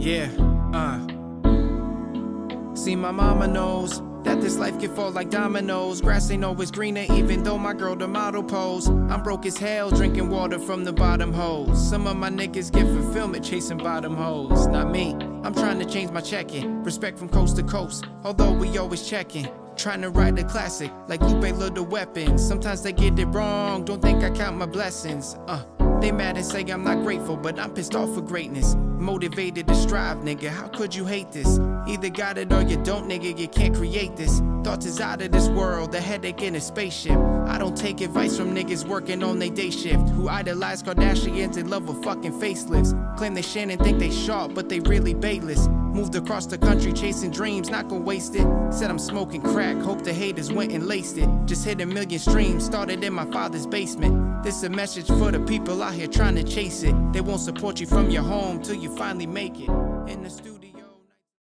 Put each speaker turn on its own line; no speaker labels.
Yeah, uh. See, my mama knows that this life can fall like dominoes. Grass ain't always greener, even though my girl the model pose. I'm broke as hell, drinking water from the bottom hose. Some of my niggas get fulfillment chasing bottom hoes. Not me, I'm trying to change my checking. Respect from coast to coast, although we always checking. Trying to write a classic like Lupe Little Weapon. Sometimes they get it wrong, don't think I count my blessings. Uh. They mad and say I'm not grateful, but I'm pissed off for greatness. Motivated to strive, nigga. How could you hate this? Either got it or you don't, nigga. You can't create this. Thoughts is out of this world, a headache in a spaceship. I don't take advice from niggas working on their day shift. Who idolize Kardashians and love with fucking facelifts. Claim they Shannon think they sharp, but they really baitless. Moved across the country chasing dreams, not gonna waste it. Said I'm smoking crack, hope the haters went and laced it. Just hit a million streams, started in my father's basement. This a message for the people out here trying to chase it. They won't support you from your home till you finally make it.